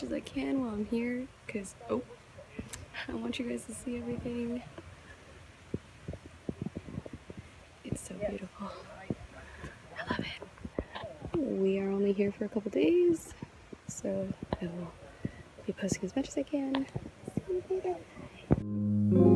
much as I can while I'm here because, oh, I want you guys to see everything. It's so beautiful. I love it. We are only here for a couple days, so I will be posting as much as I can. See you later.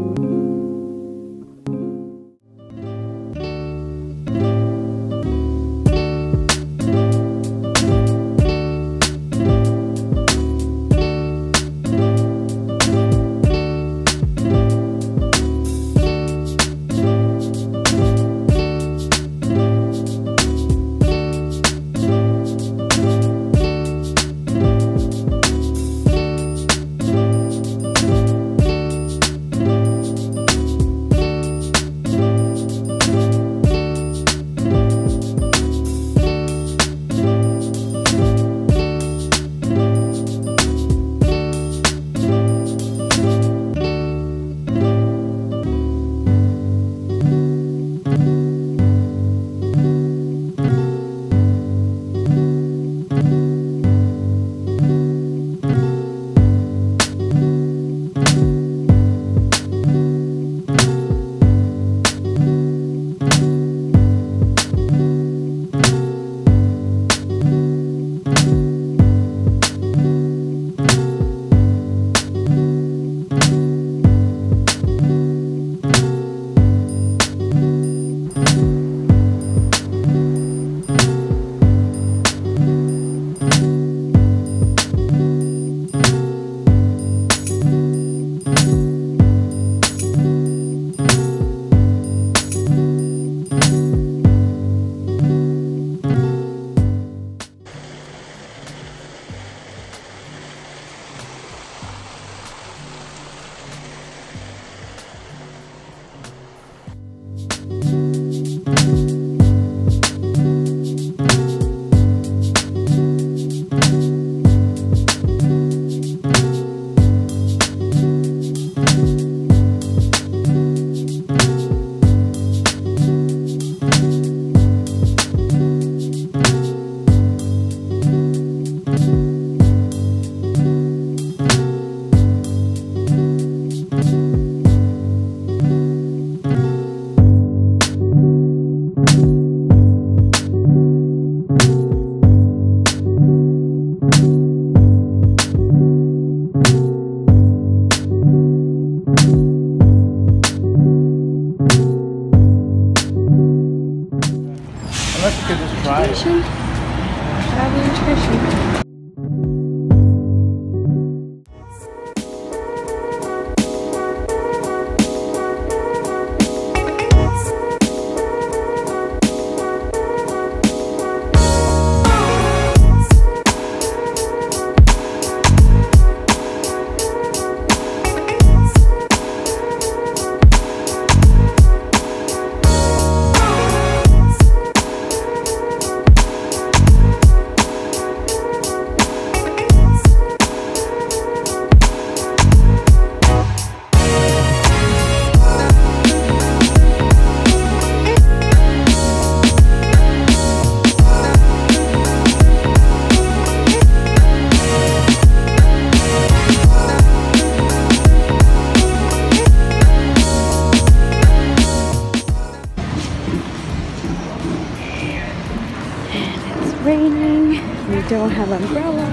Umbrellas.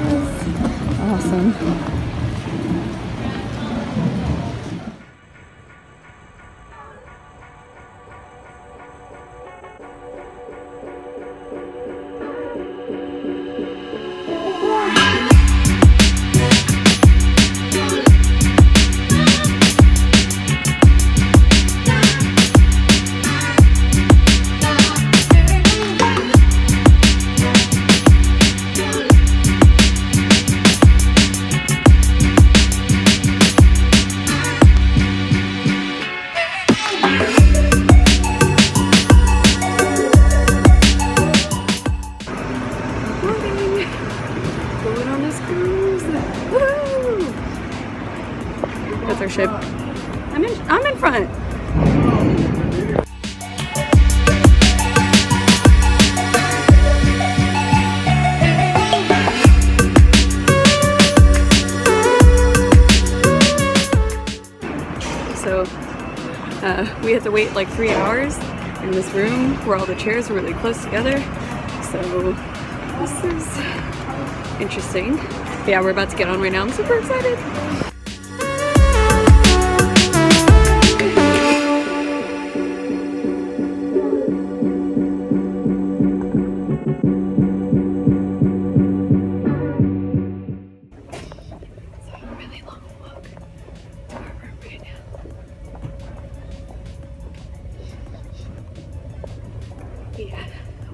Awesome. I'm in. I'm in front. So uh, we had to wait like three hours in this room where all the chairs were really close together. So this is interesting. Yeah, we're about to get on right now. I'm super excited.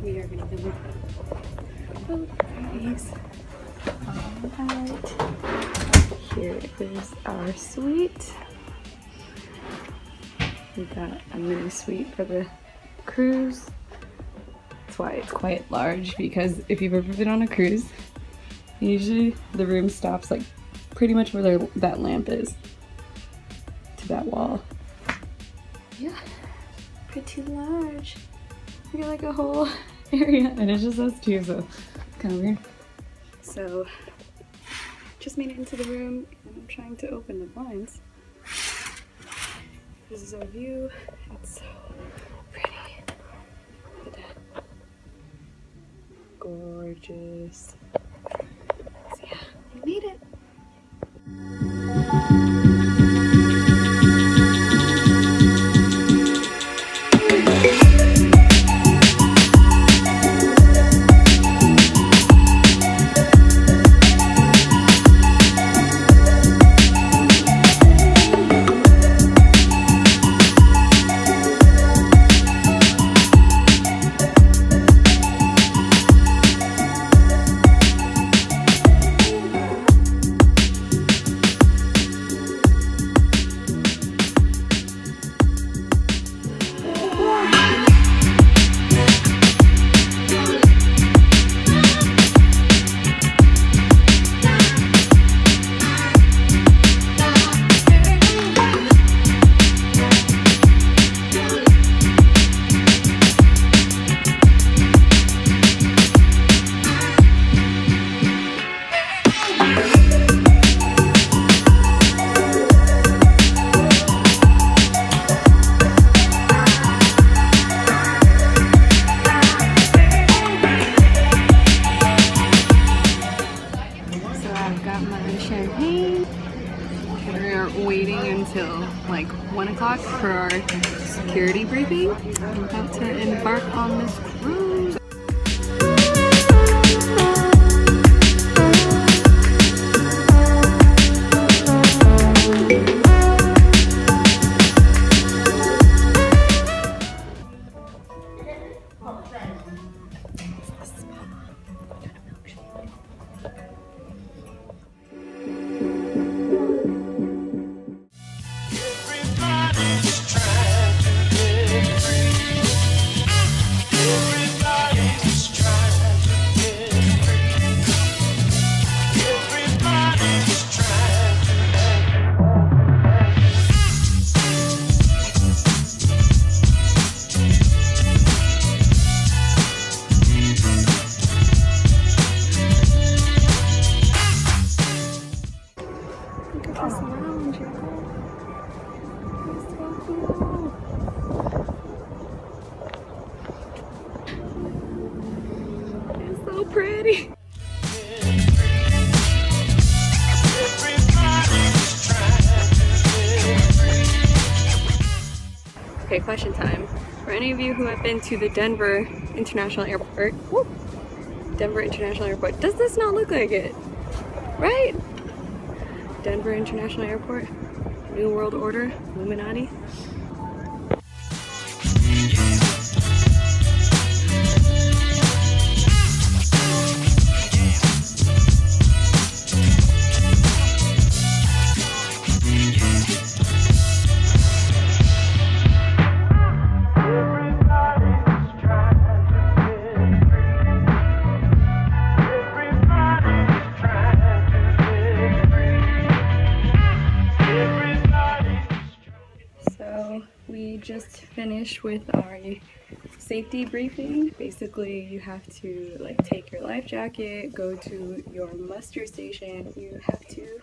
We are gonna go both ways. Alright. Here is our suite. We got a mini suite for the cruise. That's why it's quite large because if you've ever been on a cruise, usually the room stops like pretty much where that lamp is to that wall. Yeah, pretty large. We got like a whole area and it's just us two, so it's kind of weird. So, just made it into the room and I'm trying to open the blinds. This is our view. It's so pretty. Look at that. Gorgeous. So yeah, we made it. Like one o'clock for our security briefing. I'm about to embark on this cruise. Okay, question time. For any of you who have been to the Denver International Airport, whoop, Denver International Airport, does this not look like it? Right? Denver International Airport, New World Order, Illuminati. Finished with our safety briefing. Basically, you have to like take your life jacket, go to your muster station. You have to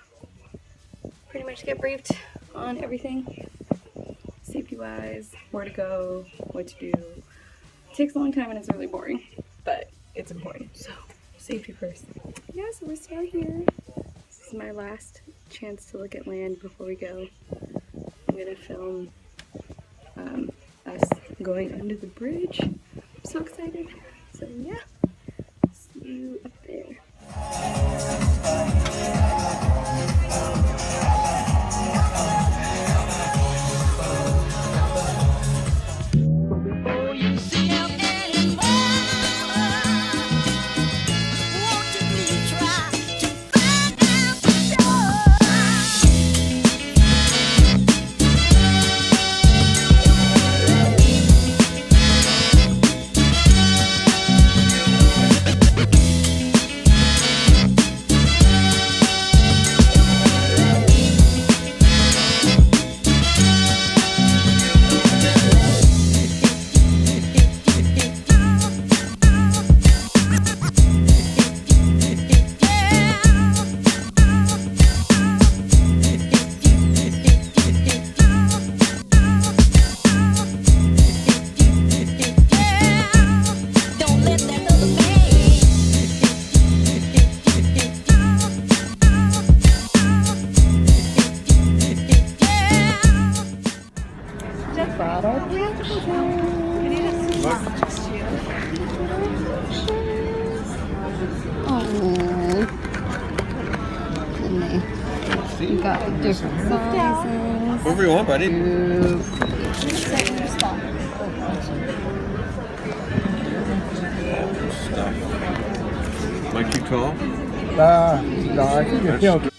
pretty much get briefed on everything, safety wise, where to go, what to do. It takes a long time and it's really boring, but it's important. So safety first. Yeah, so we're still here. This is my last chance to look at land before we go. I'm gonna film going under the bridge. I'm so excited. So yeah, You got different sizes. Whatever you want, buddy. Am I too tall? Uh, no, I think you're okay.